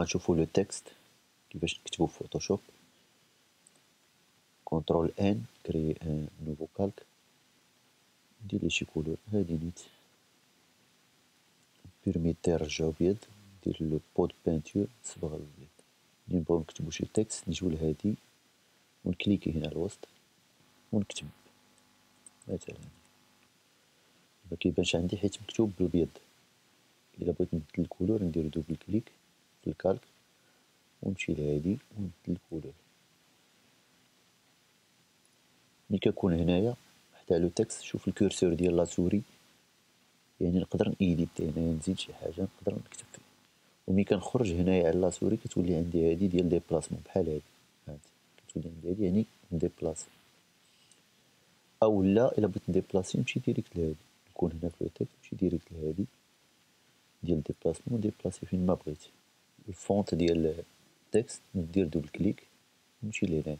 غنشوفو le texte كيفاش نكتبو في Photoshop contrôle N créer un nouveau calque ندير لي شي couleur هادي نيت permuter نرجعو بيض ندير le pot de peinture صبغ البيض ملي نبغيو نكتبو شي texte نجيو لهادي ون cliquer هنا الوسط ونكتب مثلا ما كيبانش عندي حيت مكتوب بالبيض الا بغيت نبدل ال couleur ندير double clic في ال calque ونمشي لهادي ونبدل ال couleur ملي كنكون هنايا حتى le texte شوف ال curseur ديال la souris يعني نقدر ن éditer هنايا نزيد شي حاجة نقدر نكتب فيه. وملي كنخرج هنايا على la souris كتولي عندي هادي ديال déplacement بحال هادي. هادي كتولي عندي هادي يعني ن déplacer أو لا إلا بغيت ن déplacer نمشي direct لهادي. نكون هنا في le texte نمشي direct لهادي. ديال déplacement déplacer فين ما بغيت. ال font ديال ال texte ندير double clic نمشي لهنايا.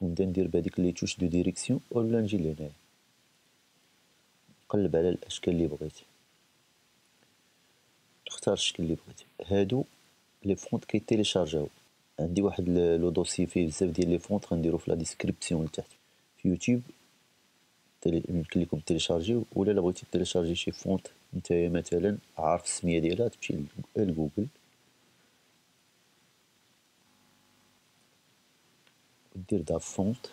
ونبدا ندير بهاديك les touches de direction ولا نجي لهنايا. نقلب على الأشكال اللي بغيت نختار الشكل اللي بغيت هادو les fonts كي téléchargerاو. عندي واحد le dossier فيه بزاف ديال les fonts غنديرو في la description لتحت في يوتيوب يمكن télécharger يو. ولا الا بغيتي télécharger شي font نتايا مثلا عارف السمية ديالها تمشي لجوجل ودير dafont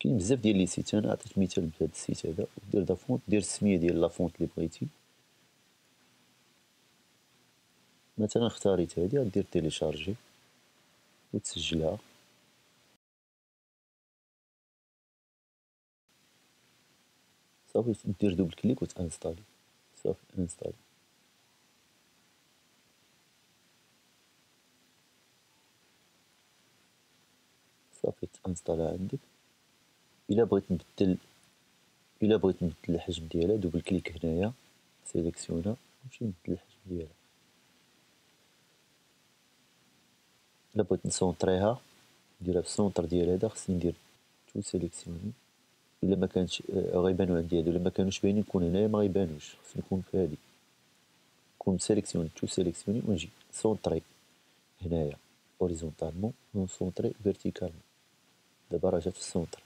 كاين بزاف ديال les sites أنا عطيت مثال بهذا ال site هذا دير dafont دير السميه ديال la font اللي بغيتي مثلا اختاريت هادي غدير télécharger وتسجلها صافي دير double clic وت installer صافي installer صافي ت installa عندك. إلا بغيت نبدل إلا بغيت نبدل الحجم ديالها double clic هنايا sélectionna نمشي نبدل الحجم ديالها. إلا بغيت ن centrer يها نديرها في ال centre ديال هذا خصني ندير tout sélectionner. إلا ما كانش آه، غيبانو عندي هادو إلا ما كانوش باينين نكون هنايا ما غيبانوش خصني نكون في هادي. نكون sélectionner tout sélectionner ونجي centrer هنايا horizontalement ون centrer verticalement دابا راه جات في ال centre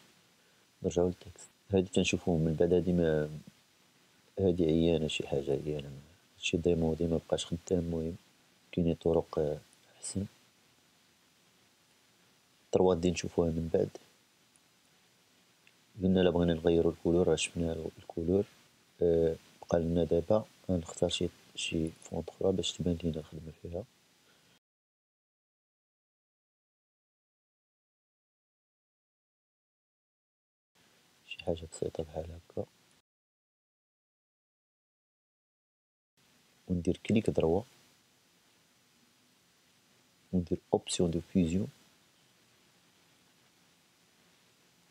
نرجعو لل texte. هادي تنشوفوهم من بعد هادي ما هادي عيانة شي حاجة عيانة. شي ديمو دي مبقاش خدام المهم. كاينين طرق أحسن. تروا دي نشوفوها من بعد. قلنا لا بغينا نغيرو ال couleur راه شفنا ال couleur. بقى لنا دابا غنختار شي شي font أخرى باش تبان لينا الخدمة فيها. حاجة بسيطة بحال هكا وندير clic droit وندير options de fusion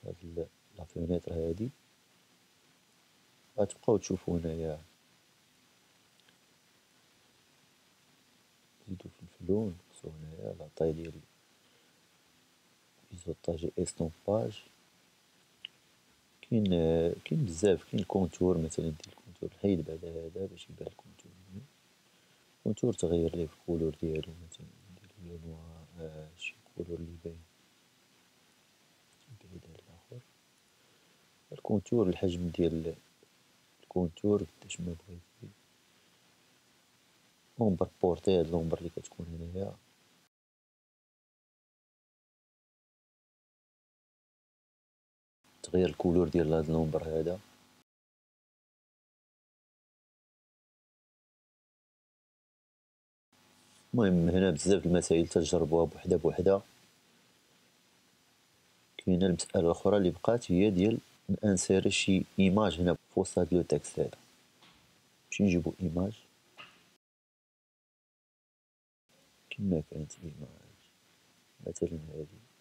هاد la fenêtre هادي. غتبقاو تشوفو هنايا. نزيدو في الفلون. نقصو هنايا. la taille ديال ايزوطاجي estompage كاين كاين بزاف كاين ال contour مثلا ديال ال contour نحيد بعدا هذا باش يبان ال contour ال contour تغير ليه ال couleur ديالو مثلا ندير له noir شي couleur اللي باين. بعيد على الآخر. ال contour الحجم ديال ال contour قداش ما بغيتي. l'ombre portée هاد l'ombre اللي كتكون هنايا. تغير ال couleur ديال هاد ال l'ombre هذا. المهم هنا بزاف المسائل تجربوها بوحدة بوحدة. كاينة المسألة الأخرى اللي بقات هي ديال ن insérer شي image هنا في وسط هاد le texte هذا. نمشي نجيبو image. كما كانت image. مثلا هادي.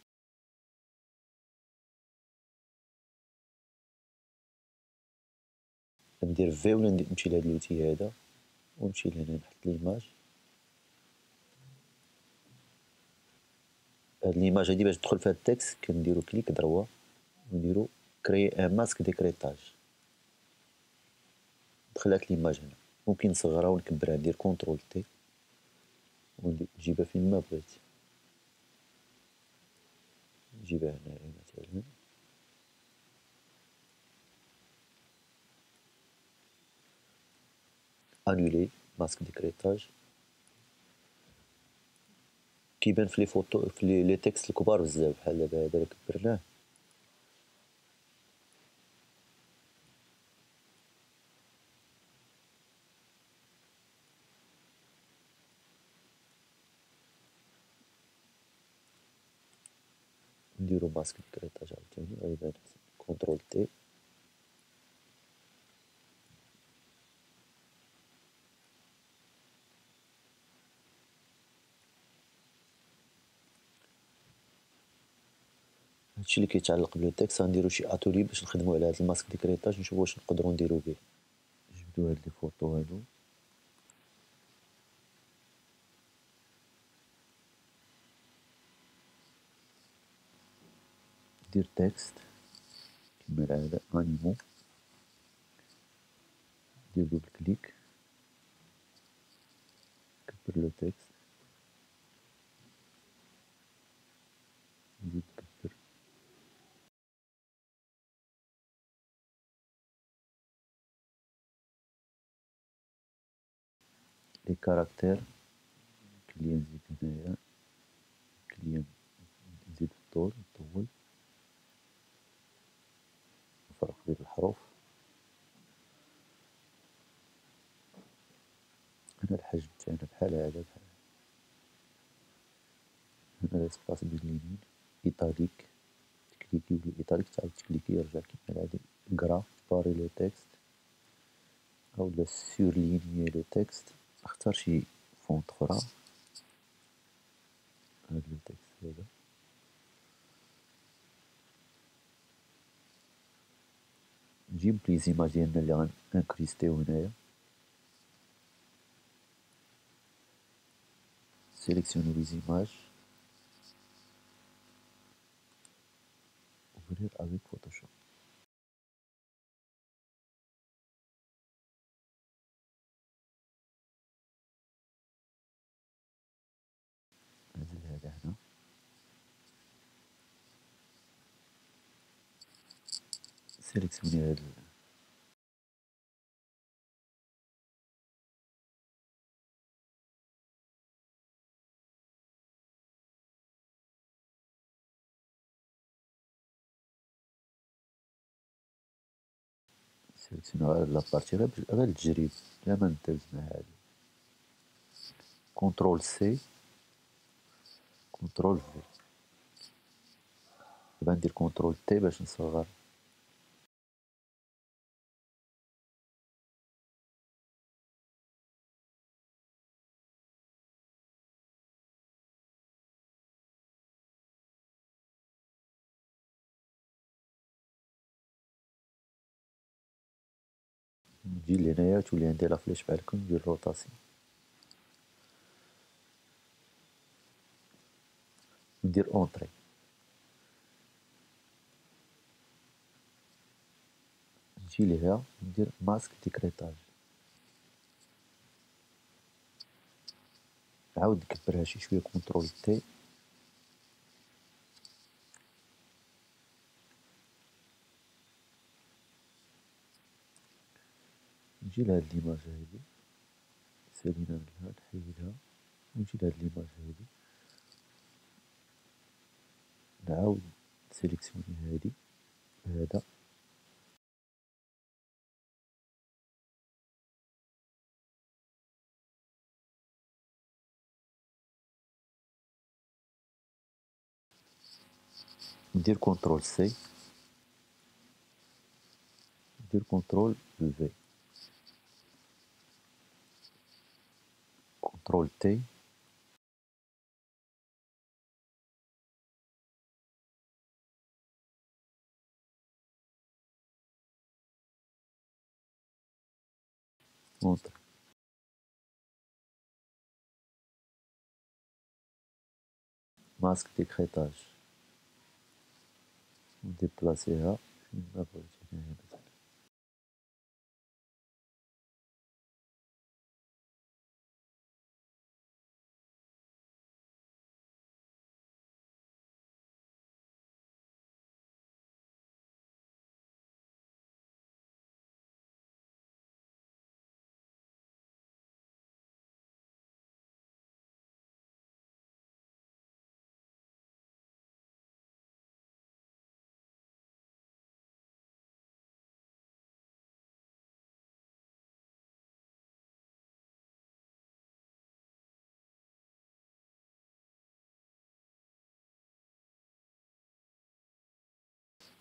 ندير في ولا نمشي لهاد l'outil هذا ونمشي لهنا نحط l'image هاد l'image هادي باش تدخل فيها ال texte كنديرو clic droit ونديرو créer un masque d'écrêtage دخلت l'image هنا ممكن نصغرها ونكبرها ندير contrôle T ونجيبها فين ما بغيت نجيبها هنايا مثلا annuler masque d'écrêtage كيبان في les photos في les textes الكبار بزاف بحال دابا هذا كبرناه نديرو masque d'écrêtage عاوتاني غيبان contrôle T هادشي اللي كيتعلق ب le غنديرو شي اتولي باش نخدمو على هاد ال masque d'écrêtage نشوفو واش نقدرو نديرو بيه. نجبدو هاد les photos هادو. ندير texte كما العادة أنيمو. ندير double clic. نكبر le texte نزيد نكبر les caractères كلي نزيد هنايا كلي نزيد الطول نطول نفرق بين الحروف. هنا الحجم تاعنا بحال هذا بحال هنا لاسباس بين اليمين إيطاليك تكليكي يولي إيطاليك. تعاود تكليكي يرجع كيما العادة كرا باري لو تيكست اولا سورلينيي لو تيكست اختار شي font أخرى هاد le texte هذا نجيب les images ديالنا اللي غنكريستيو هنايا sélectionner les images ouvrir avec Photoshop نزل هذا هنا sélectionner هاد sélectionner غير la partie غير غير التجريب بلا ما ندوز مع contrôle C. contrôle V. دابا ندير contrôle T باش نصغر. نجي لهنايا تولي عندي la flèche بحال هكا ندير rotation ندير entrée نجي ليها ندير masque d'écrêtage. نعاود نكبرها شي شوية contrôle T نجي لهاد l'image هادي. سالينا منها نحيدها ونجي لهاد l'image هادي. نعاود ن sélectionner هادي هذا ندير contrôle C ندير كونترول في كنترول تي مونطر ماسك ديكريتاج نديبلاسيها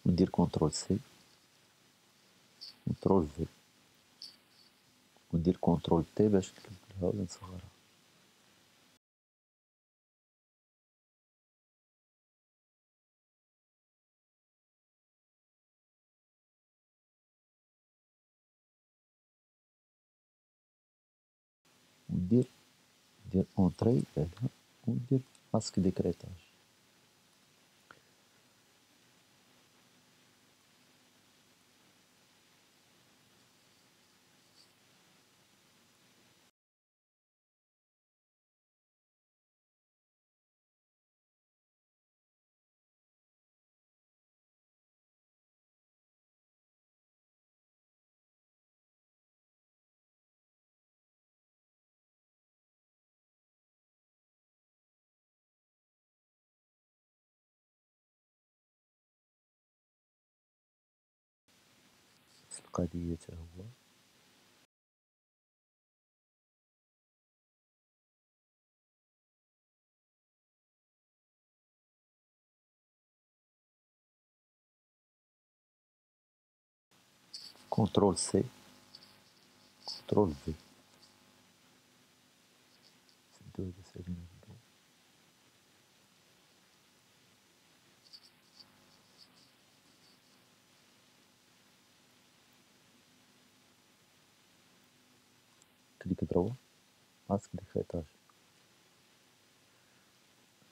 وندير contrôle C contrôle V وندير contrôle T باش نكبرها ولا نصغرها وندير ندير entrée بعدا وندير ماسك ديكريتاج القضية هو؟ كونترول سي كنترول في سالينا clic droit masque d'écrêtage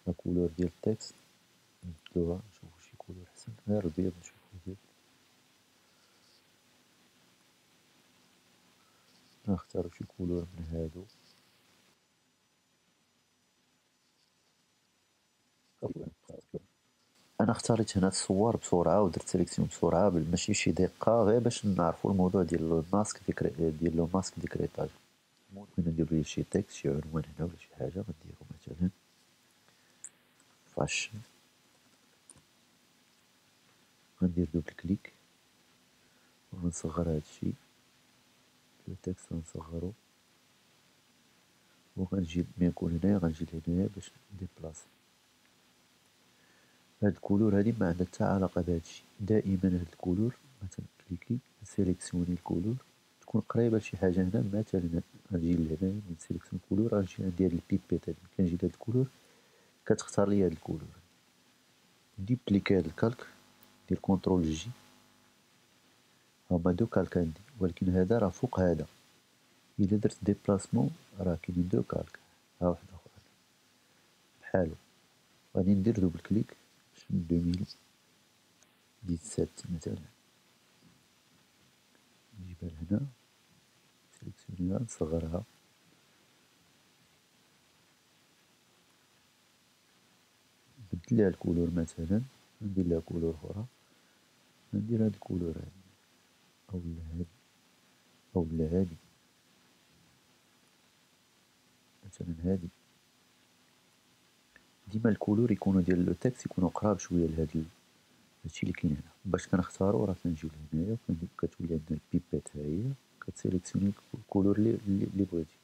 la couleur ديال ال texte نبدلوها نشوفو شي couleur حسن غير البيض نشوفو البيض نختارو شي couleur من هادو أنا اختاريت هنا الصور بسرعة ودرت sélection بسرعة ماشي شي دقه غير باش نعرفوا الموضوع ديال الماسك ديال le masque d'écrêtage ممكن ندير ليه شي texte شي عنوان هنا ولا شي حاجة غنديرو مثلا. fashion غندير double clic وغنصغر هادشي le texte غنصغرو. وغنجيب ملي يكون هنايا غنجي لهنايا باش ن déplacer هاد ال couleur هادي ما عندها حتى علاقة بهادشي دائما هاد ال couleur مثلا cliquer sélectionner ال couleur. تكون قريبة لشي حاجة هنا مثلا غنجي لهنا ن sélectionner couleur غنجي هاد ال pipette هادي كنجي لهاد ال couleur كتختار لي هاد ال couleur ن dupliquer هاد ال calque ندير contrôle J هما deux calques عندي ولكن هذا راه فوق هذا. إلا درت déplacement راه كاينين deux calques ها واحد آخر. بحالو. غادي ندير double clic باش من 2017 مثلا. نجيبها لهنا. sélectionner ها نصغرها نبدل ليها ال couleur مثلا ندير لها couleur أخرى. ندير هاد ال couleur هادي اولا هادي اولا هادي. مثلا هادي. ديما الكولور يكونو ديال لو تكست يكونو قراب شوية لهاد هادشي اللي كاين هنا. باش كنختارو راه كنجيو لهنايا وكتولي عندنا البيبات ها هي цели, цени, кулер ли, ли, ли, ли, ли, ли, ли, ли, ли, ли, ли